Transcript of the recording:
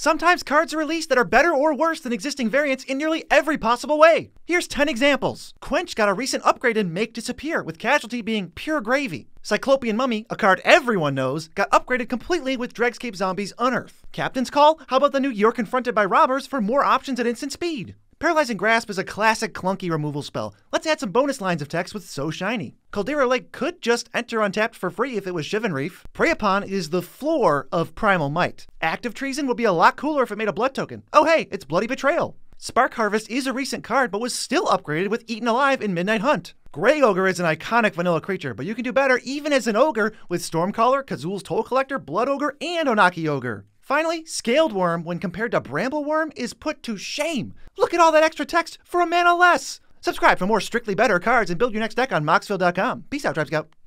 Sometimes cards are released that are better or worse than existing variants in nearly every possible way. Here's 10 examples. Quench got a recent upgrade in Make Disappear, with Casualty being pure gravy. Cyclopean Mummy, a card everyone knows, got upgraded completely with Dregscape Zombies Unearth. Captain's Call? How about the new You're Confronted by Robbers for more options at instant speed? Paralyzing Grasp is a classic clunky removal spell. Let's add some bonus lines of text with So Shiny. Caldera Lake could just enter untapped for free if it was Shivan Reef. Prey Upon is the floor of Primal Might. Act of Treason would be a lot cooler if it made a blood token. Oh hey, it's Bloody Betrayal. Spark Harvest is a recent card, but was still upgraded with Eaten Alive in Midnight Hunt. Grey Ogre is an iconic vanilla creature, but you can do better even as an ogre with Stormcaller, Kazul's Toll Collector, Blood Ogre, and Onakke Ogre. Finally, Scaled Wurm, when compared to Bramble Wurm, is put to shame. Look at all that extra text for a mana less. Subscribe for more strictly better cards and build your next deck on Moxfield.com. Peace out, Tribe Scout.